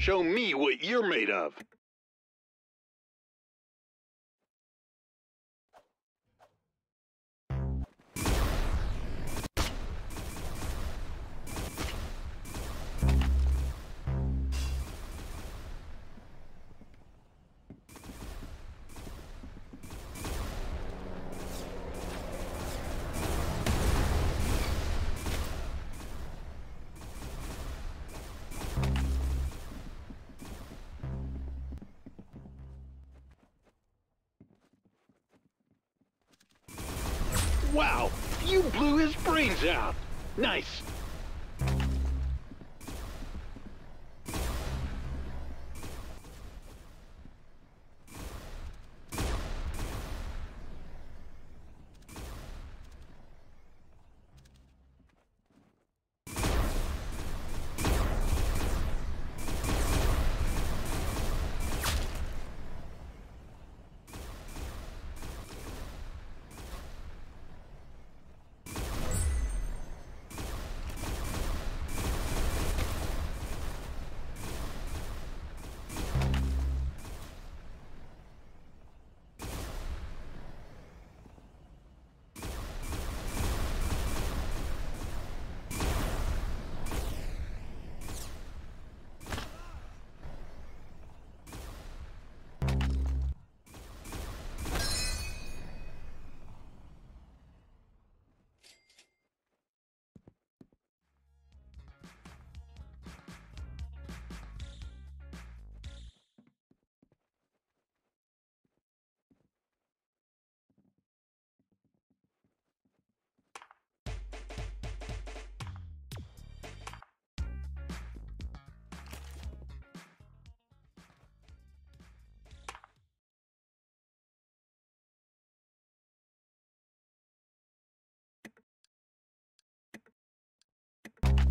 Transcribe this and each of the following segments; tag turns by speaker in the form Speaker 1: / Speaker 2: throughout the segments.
Speaker 1: Show me what you're made of. Wow, you blew his brains out. Nice.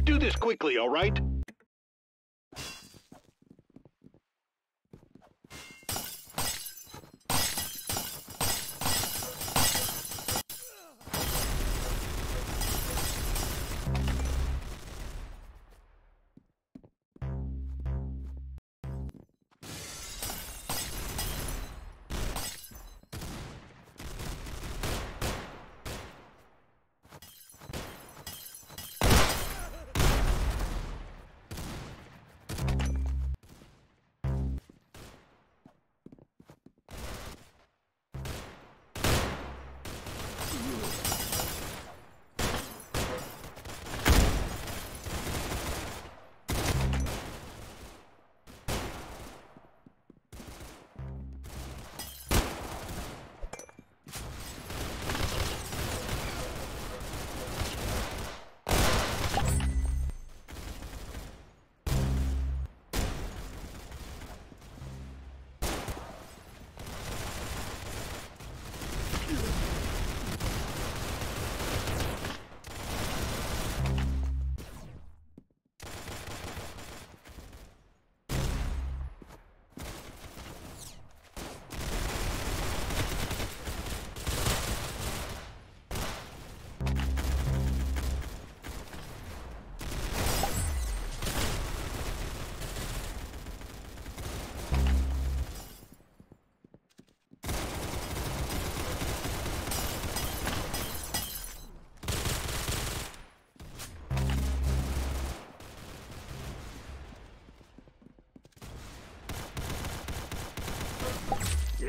Speaker 1: Do this quickly, all right?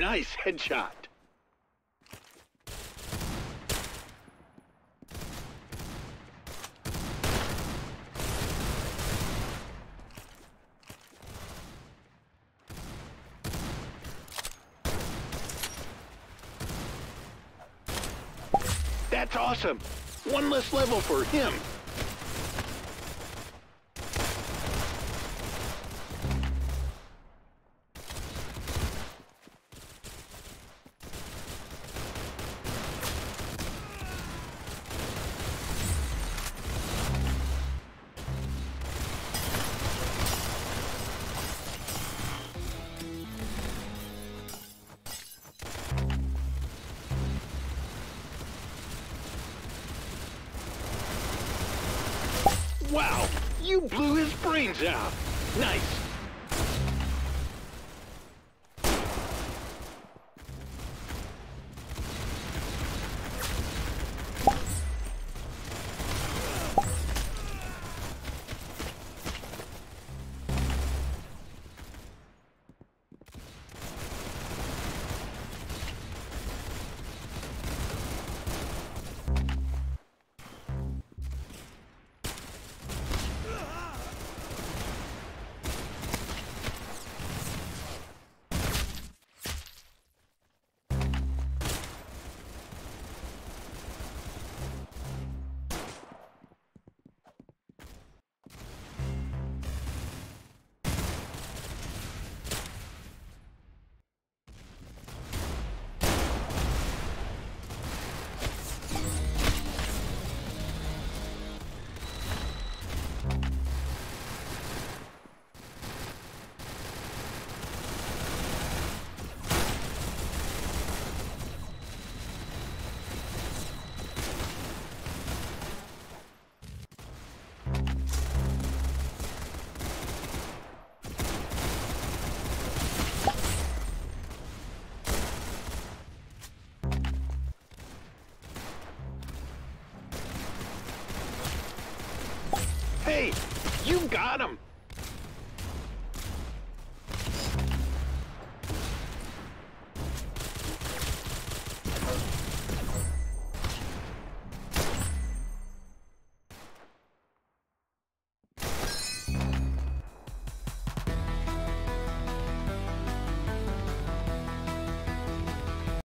Speaker 1: Nice headshot. That's awesome. One less level for him. Wow, you blew his brains out. Nice. Hey, you got him!